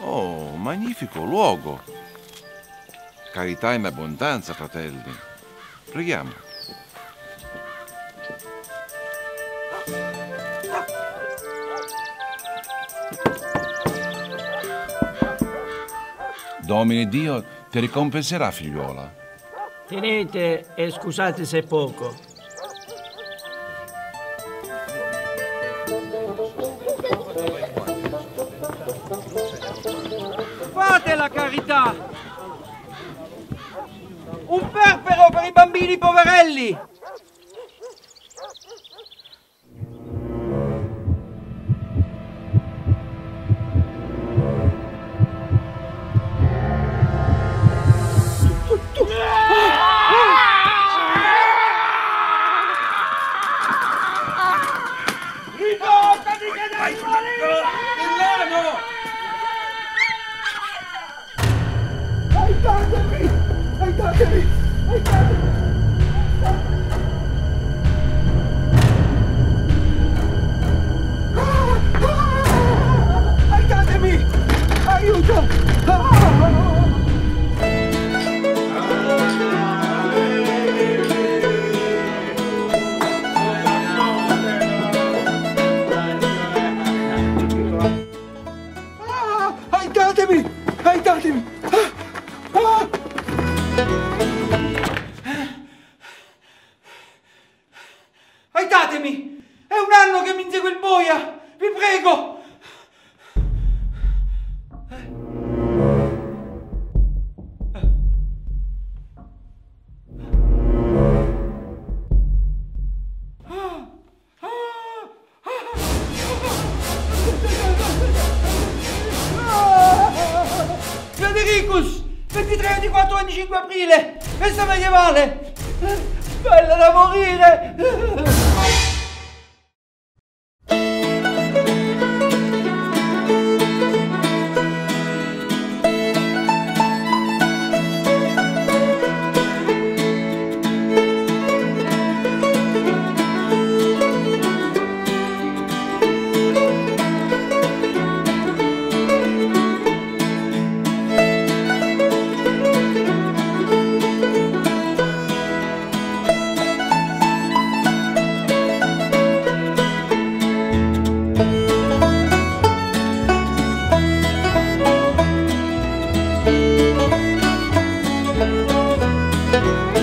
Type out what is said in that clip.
Oh, magnifico luogo! Carità in abbondanza, fratelli. Preghiamo. Domine Dio ti ricompenserà, figliuola. Tenete e scusate se poco. Fate la carità! Un perpero per i bambini poverelli! Aiutatemi! È un anno che mi insegue il boia! Vi prego! 25 aprile! Festa medievale! Bella da morire! Música